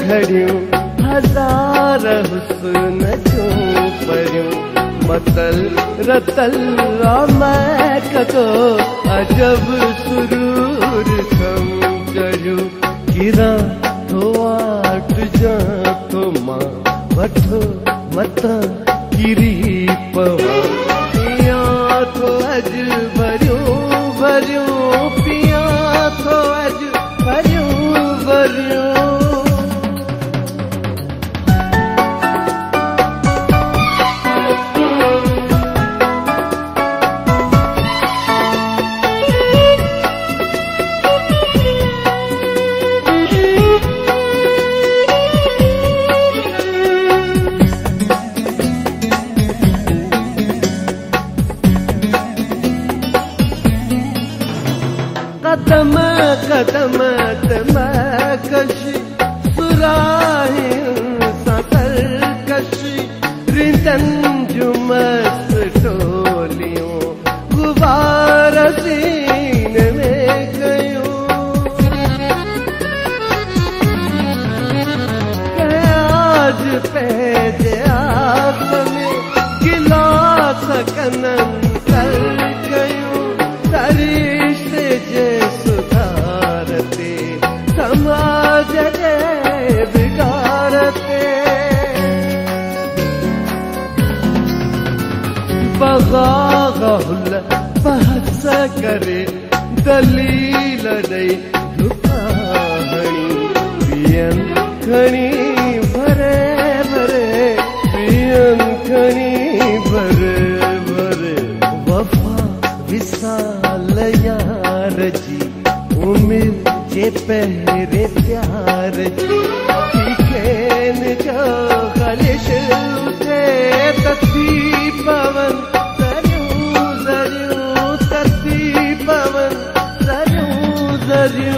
گهڙيون هزار ڪران ٿو مان وٺو متان ڪري پوان. پيا ٿو اڄ ڀريون कदम कदम कशी। सुराही कशी रिंदन जुमत टोलियों गुबार सीन में में गिलास कनन बगागहुल बहस करे, दलील ॾेई दुकाहणी खणी भरे भरे। पियन खणी भरे भरे। वफ़ा विसाल यार जी उमिरि जे पहिरे प्यार जी। Gözüm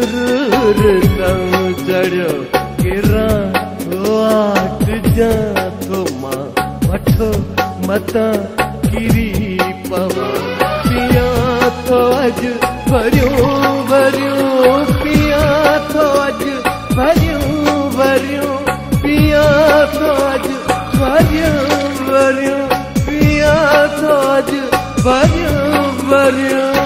سرور تم چڙهيو ڪران واٽ جا ٿو مان وٺو متان ڪري پوان پيا ٿو اڄ ڀريون ڀريون پيا ٿو اڄ ڀريون ڀريون پيا ٿو اڄ ڀريون ڀريون پيا ٿو اڄ ڀريون ڀريون